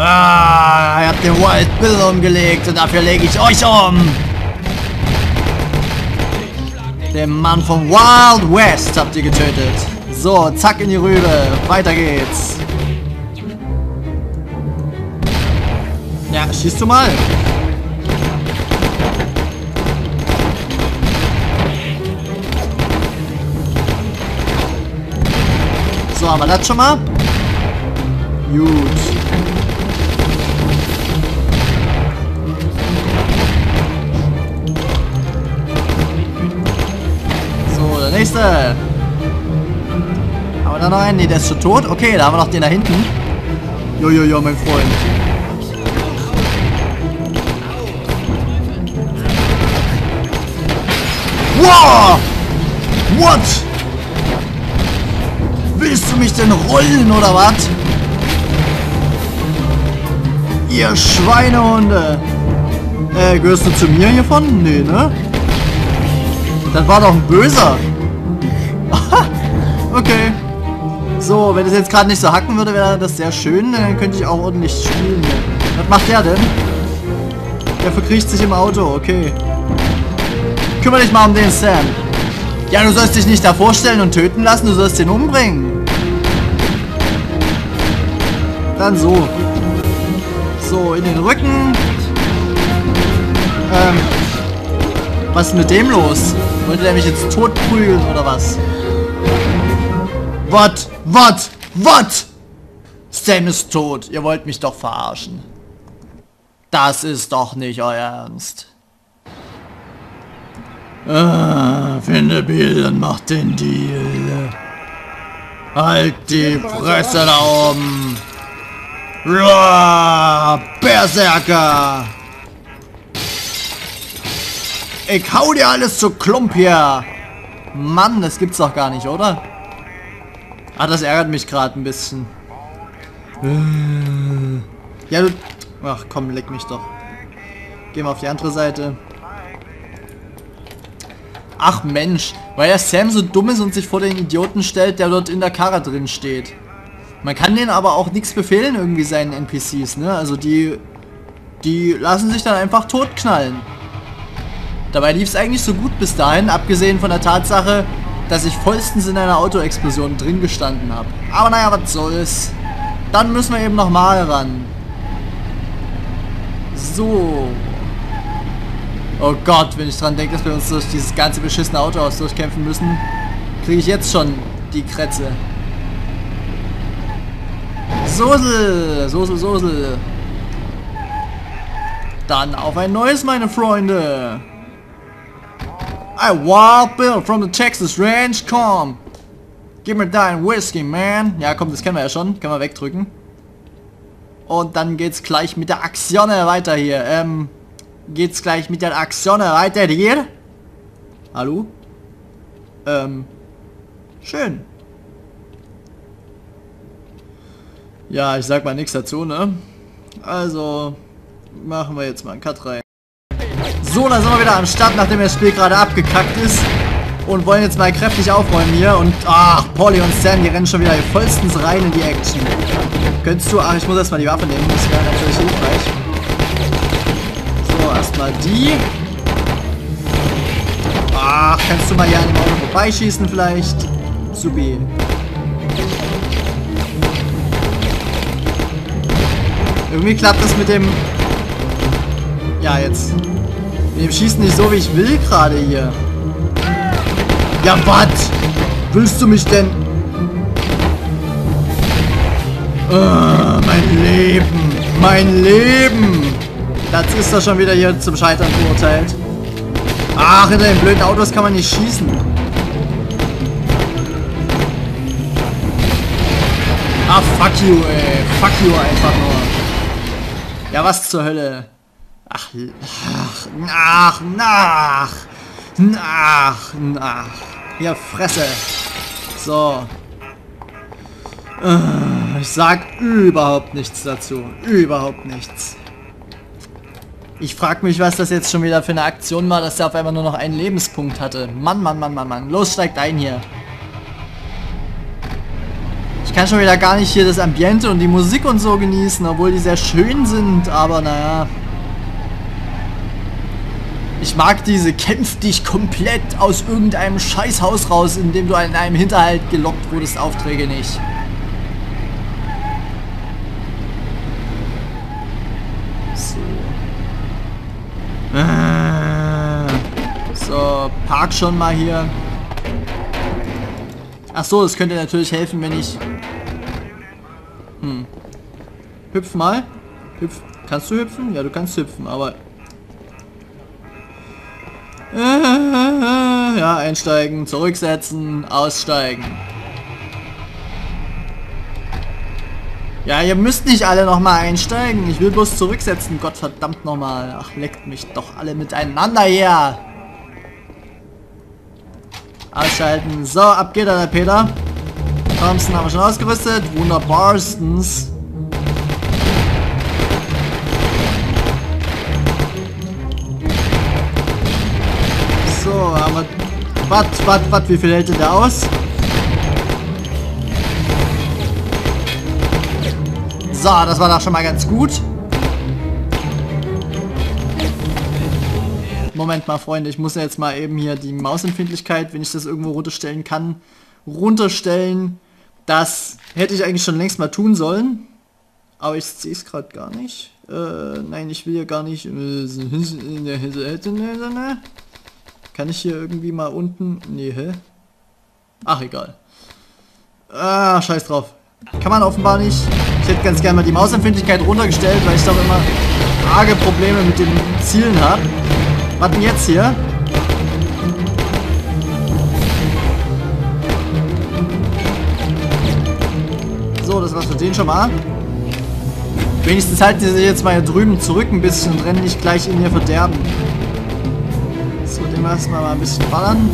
Ah, ihr habt den Wild Bill umgelegt und dafür lege ich euch um. Den Mann vom Wild West habt ihr getötet. So, zack in die Rübe. Weiter geht's. Ja, schießt du mal. So, haben wir das schon mal? Gut. Ne, der ist schon tot. Okay, da haben wir noch den da hinten. Jojojo, jo, jo, mein Freund. Wow! What? Willst du mich denn rollen oder was? Ihr Schweinehunde! Äh, gehörst du zu mir hiervon? Nee, ne? Das war doch ein Böser. okay. So, wenn es jetzt gerade nicht so hacken würde, wäre das sehr schön. Dann könnte ich auch ordentlich spielen. Was macht der denn? Der verkriecht sich im Auto, okay. Kümmere dich mal um den Sam. Ja, du sollst dich nicht da vorstellen und töten lassen, du sollst den umbringen. Dann so. So, in den Rücken. Ähm. Was ist mit dem los? Wollte der mich jetzt tot prügeln oder was? Was? Was? Sam ist tot. Ihr wollt mich doch verarschen. Das ist doch nicht euer Ernst. Ah, finde Bill und mach den Deal. Halt die Fresse da oben. Ruah, Berserker. Ich hau dir alles zu Klump hier. Mann, das gibt's doch gar nicht, oder? Ah, das ärgert mich gerade ein bisschen. Ja, du... Ach komm, leck mich doch. Gehen wir auf die andere Seite. Ach Mensch, weil der Sam so dumm ist und sich vor den Idioten stellt, der dort in der Karre drin steht. Man kann denen aber auch nichts befehlen, irgendwie seinen NPCs, ne? Also die, die lassen sich dann einfach totknallen. Dabei lief es eigentlich so gut bis dahin, abgesehen von der Tatsache, dass ich vollstens in einer Autoexplosion drin gestanden habe. Aber naja, was soll's. Dann müssen wir eben nochmal ran. So. Oh Gott, wenn ich dran denke, dass wir uns durch dieses ganze beschissene Autohaus durchkämpfen müssen, kriege ich jetzt schon die Krätze. Sosel, Sosel, Sosel. Dann auf ein neues, meine Freunde. I Wild Bill from the Texas Ranch, komm. Gib mir deinen Whisky, man. Ja, komm, das kennen wir ja schon. Können wir wegdrücken. Und dann geht's gleich mit der Aktion weiter hier. Ähm, geht's gleich mit der Aktion weiter hier. Hallo? Ähm, schön. Ja, ich sag mal nichts dazu, ne? Also, machen wir jetzt mal einen Cut rein. So, dann sind wir wieder am Start, nachdem das Spiel gerade abgekackt ist. Und wollen jetzt mal kräftig aufräumen hier. Und, ach, Polly und Sam, die rennen schon wieder vollstens rein in die Action. Könntest du, ach, ich muss erstmal die Waffe nehmen, das wäre natürlich hilfreich. So, erstmal die. Ach, kannst du mal hier an dem Auto vorbeischießen vielleicht? Supi. Irgendwie klappt das mit dem... Ja, jetzt. Dem Schießen nicht so, wie ich will gerade hier. Ja, was? Willst du mich denn... Oh, mein Leben. Mein Leben. Das ist doch schon wieder hier zum Scheitern verurteilt. Ach, hinter den blöden Autos kann man nicht schießen. Ah, fuck you, ey. Fuck you einfach nur. Ja, was zur Hölle? Ach, ach, nach, nach, nach, nach. Ja, Fresse. So. Äh, ich sag überhaupt nichts dazu. Überhaupt nichts. Ich frag mich, was das jetzt schon wieder für eine Aktion war, dass er auf einmal nur noch einen Lebenspunkt hatte. Mann, Mann, Mann, Mann, Mann. Los, steigt ein hier. kann schon wieder gar nicht hier das Ambiente und die Musik und so genießen, obwohl die sehr schön sind, aber naja. Ich mag diese Kämpf dich komplett aus irgendeinem Scheißhaus raus, in dem du in einem Hinterhalt gelockt wurdest, Aufträge nicht. So. Äh. So, park schon mal hier. Ach so, das könnte natürlich helfen, wenn ich... Hm. Hüpf mal. Hüpf. Kannst du hüpfen? Ja, du kannst hüpfen, aber... Ja, einsteigen, zurücksetzen, aussteigen. Ja, ihr müsst nicht alle nochmal einsteigen. Ich will bloß zurücksetzen. Gott verdammt nochmal. Ach, leckt mich doch alle miteinander her. Ausschalten. So, ab geht er, der Peter. Thompson haben wir schon ausgerüstet. Wunderbarstens. Wir... Was, was, was, wie viel hält denn der aus? So, das war doch schon mal ganz gut. Moment mal, Freunde, ich muss ja jetzt mal eben hier die Mausempfindlichkeit, wenn ich das irgendwo runterstellen kann, runterstellen. Das hätte ich eigentlich schon längst mal tun sollen. Aber ich sehe es gerade gar nicht. Äh, nein, ich will ja gar nicht... Kann ich hier irgendwie mal unten... Nee, hä? Ach, egal. Ah, scheiß drauf. Kann man offenbar nicht. Ich hätte ganz gerne mal die Mausempfindlichkeit runtergestellt, weil ich doch immer arge Probleme mit den Zielen habe. Was denn jetzt hier? So, das war's für den schon mal. Wenigstens halten sie sich jetzt mal hier drüben zurück ein bisschen und rennen nicht gleich in ihr Verderben. Den lassen wir mal ein bisschen ballern.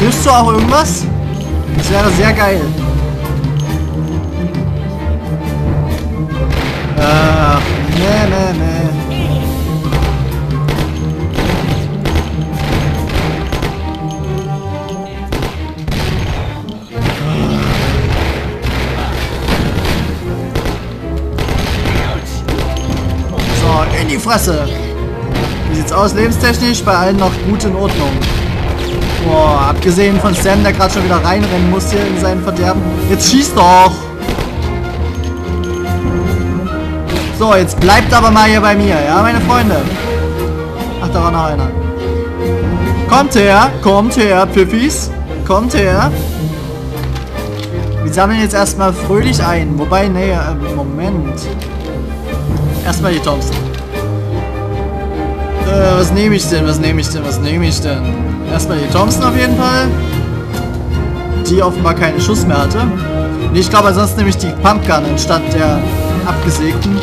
Triffst du auch irgendwas? Das wäre sehr geil. Ach, nee, nee, nee. Fresse. Wie sieht's aus lebenstechnisch? Bei allen noch gut in Ordnung. Boah, abgesehen von Sam, der gerade schon wieder reinrennen muss hier in sein Verderben. Jetzt schießt doch! So, jetzt bleibt aber mal hier bei mir, ja, meine Freunde? Ach, da war noch einer. Kommt her, kommt her, Pfiffis. Kommt her. Wir sammeln jetzt erstmal fröhlich ein. Wobei, nee, äh, Moment. Erstmal die Thompson. Äh, was nehme ich denn? Was nehme ich denn? Was nehme ich denn? Erstmal die Thompson auf jeden Fall. Die offenbar keinen Schuss mehr hatte. Nee, ich glaube, ansonsten nehme ich die Pumpgun anstatt der abgesägten.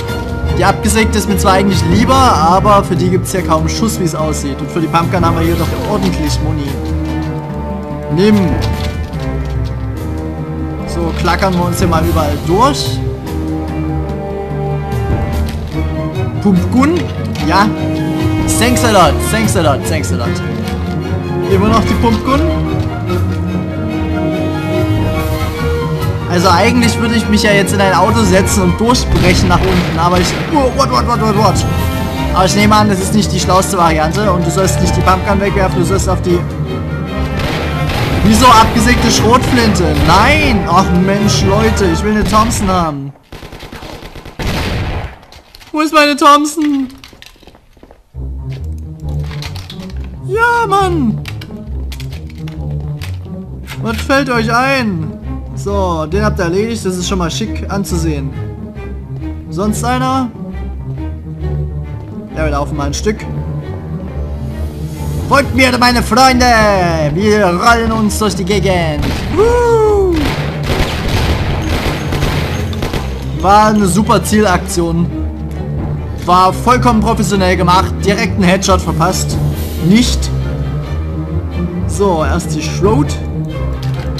Die abgesägte ist mir zwar eigentlich lieber, aber für die gibt es ja kaum Schuss, wie es aussieht. Und für die Pumpgun haben wir hier doch ordentlich Muni. Nimm. So, klackern wir uns hier mal überall durch. Pumpgun. Ja. Thanks a lot, thanks a lot, thanks a lot. Immer noch die Pumpgun. Also eigentlich würde ich mich ja jetzt in ein Auto setzen und durchbrechen nach unten, aber ich... Oh, what, what, what, what, what? Aber ich nehme an, das ist nicht die schlauste Variante und du sollst nicht die Pumpgun wegwerfen, du sollst auf die... Wieso abgesägte Schrotflinte? Nein! Ach Mensch, Leute, ich will eine Thompson haben. Wo ist meine Thompson? Ja, Mann! Was fällt euch ein? So, den habt ihr erledigt. Das ist schon mal schick anzusehen. Sonst einer? Ja, wir laufen mal ein Stück. Folgt mir, meine Freunde! Wir rollen uns durch die Gegend. War eine super Zielaktion. War vollkommen professionell gemacht. Direkt einen Headshot verpasst. Nicht. So, erst die Schroot.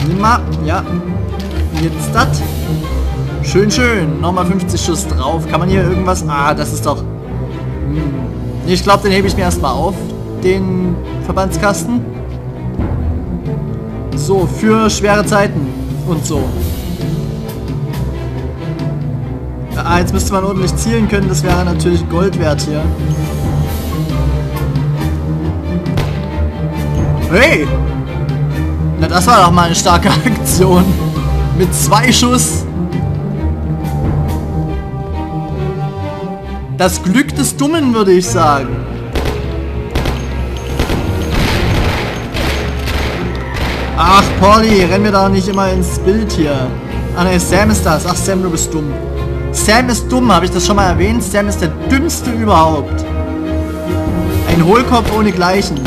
Nimm mal. Ja, jetzt das? Schön, schön. Nochmal 50 Schuss drauf. Kann man hier irgendwas... Ah, das ist doch... Hm. Ich glaube, den hebe ich mir erstmal auf. Den Verbandskasten. So, für schwere Zeiten und so. Ah, jetzt müsste man ordentlich zielen können, das wäre natürlich Gold wert hier. Hey! Na, das war doch mal eine starke Aktion. Mit zwei Schuss. Das Glück des Dummen, würde ich sagen. Ach, Polly, renn mir doch nicht immer ins Bild hier. Ah ne, Sam ist das. Ach, Sam, du bist dumm. Sam ist dumm, habe ich das schon mal erwähnt? Sam ist der dümmste überhaupt. Ein Hohlkopf ohne Gleichen.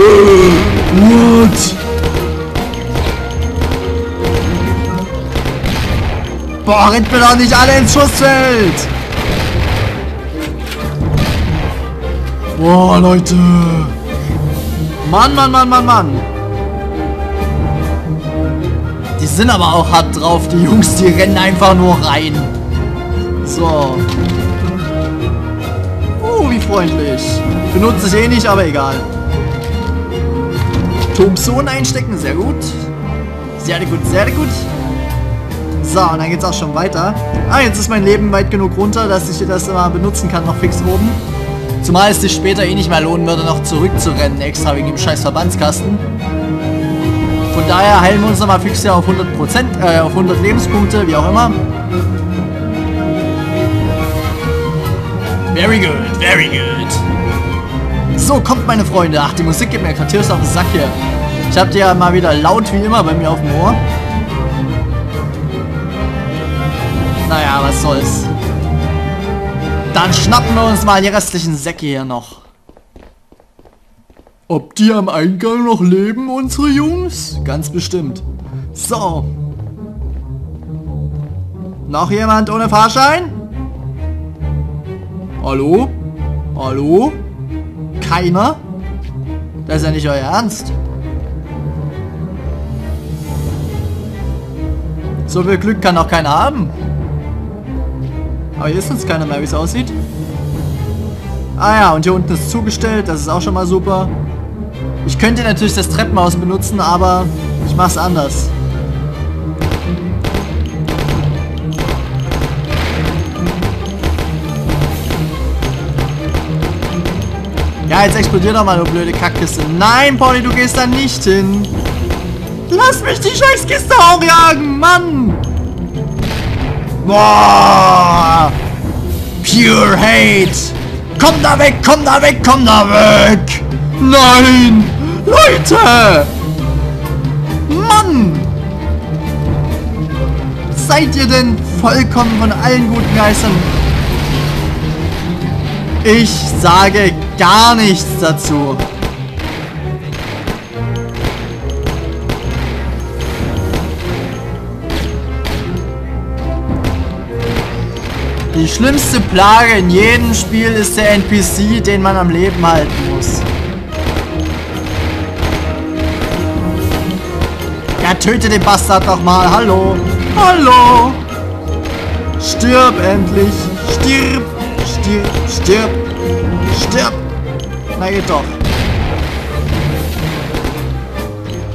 What? Boah, rennt mir doch nicht alle ins Schussfeld! Boah, Leute! Mann, Mann, Mann, Mann, Mann! Die sind aber auch hart drauf, die Jungs, die rennen einfach nur rein. So. Uh, wie freundlich. Benutze ich eh nicht, aber egal. Thompson einstecken, sehr gut. Sehr gut, sehr gut. So, und dann geht's auch schon weiter. Ah, jetzt ist mein Leben weit genug runter, dass ich das mal benutzen kann, noch fix oben. Zumal es sich später eh nicht mehr lohnen würde, noch zurückzurennen, extra wegen dem scheiß Verbandskasten. Von daher heilen wir uns nochmal fix hier auf 100%, äh, auf 100 Lebenspunkte, wie auch immer. Very good, very good. So, kommt meine Freunde. Ach, die Musik geht mir quartiers auf den Sack hier. Ich hab die ja mal wieder laut wie immer bei mir auf dem Ohr. Naja, was soll's. Dann schnappen wir uns mal die restlichen Säcke hier noch. Ob die am Eingang noch leben, unsere Jungs? Ganz bestimmt. So. Noch jemand ohne Fahrschein? Hallo? Hallo? Keiner? Das ist ja nicht euer Ernst. So viel Glück kann auch keiner haben. Aber hier ist uns keiner mehr, wie es aussieht. Ah ja, und hier unten ist zugestellt. Das ist auch schon mal super. Ich könnte natürlich das Treppenhaus benutzen, aber ich mach's anders. Ja, jetzt explodiert doch mal, du blöde Kackkiste. Nein, Polly, du gehst da nicht hin. Lass mich die Scheißkiste aufjagen, Mann! Boah! Pure Hate! Komm da weg, komm da weg, komm da weg! Nein! Leute! Mann! Seid ihr denn vollkommen von allen guten Geistern? Ich sage gar nichts dazu. Die schlimmste Plage in jedem Spiel ist der NPC, den man am Leben halten muss. Ja, töte den Bastard doch mal. Hallo. Hallo. Stirb endlich. Stirb. Stirb. Stirb. Stirb. Na geht doch.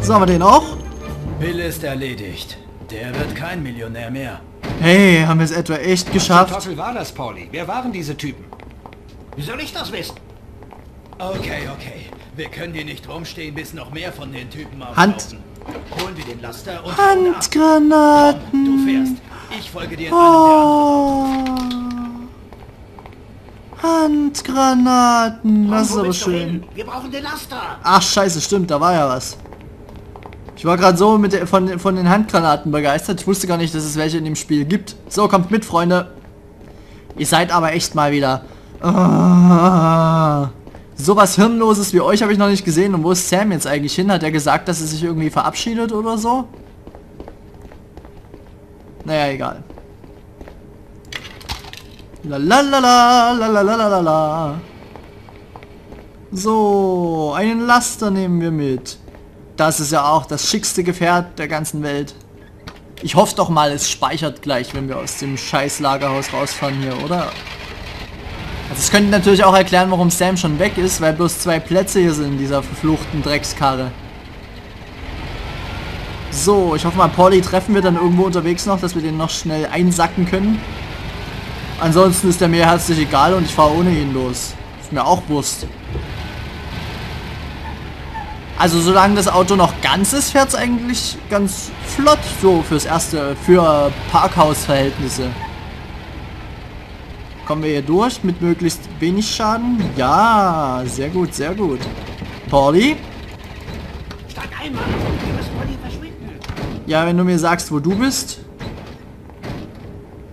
So, haben wir den auch? Bill ist erledigt. Der wird kein Millionär mehr. Hey, haben wir es etwa echt geschafft? Was Teufel war das, Pauli? Wer waren diese Typen? Wie soll ich das wissen? Okay, okay. Wir können hier nicht rumstehen, bis noch mehr von den Typen Hand. auftauchen. Holen wir den Laster und. Handgranaten. Du fährst. Ich folge dir in einem der anderen. Oh. Handgranaten. Das ist aber schön. Wir brauchen den Laster. Ach scheiße, stimmt, da war ja was. Ich war gerade so mit der, von, von den Handgranaten begeistert. Ich wusste gar nicht, dass es welche in dem Spiel gibt. So, kommt mit, Freunde. Ihr seid aber echt mal wieder... Ah. Sowas Hirnloses wie euch habe ich noch nicht gesehen. Und wo ist Sam jetzt eigentlich hin? Hat er gesagt, dass er sich irgendwie verabschiedet oder so? Naja, egal. Lalalala, lalalala. So, einen Laster nehmen wir mit. Das ist ja auch das schickste Gefährt der ganzen Welt. Ich hoffe doch mal, es speichert gleich, wenn wir aus dem scheiß Lagerhaus rausfahren hier, oder? Also das könnte natürlich auch erklären, warum Sam schon weg ist, weil bloß zwei Plätze hier sind in dieser verfluchten Dreckskarre. So, ich hoffe mal, Pauli treffen wir dann irgendwo unterwegs noch, dass wir den noch schnell einsacken können. Ansonsten ist der mir herzlich egal und ich fahre ohne ihn los. Ist mir auch Wurst. Also solange das Auto noch ganz ist, fährt es eigentlich ganz flott so fürs erste, für Parkhausverhältnisse. Kommen wir hier durch mit möglichst wenig Schaden? Ja, sehr gut, sehr gut. Pauli? Ja, wenn du mir sagst, wo du bist.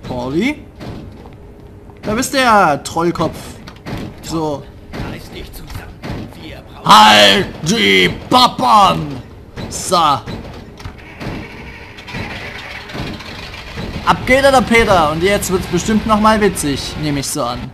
Pauli? Da bist ja, Trollkopf. So. Halt die Pappern! So. Ab geht er, der Peter. Und jetzt wird's bestimmt noch mal witzig, nehme ich so an.